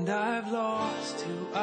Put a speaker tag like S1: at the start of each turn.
S1: And I've lost who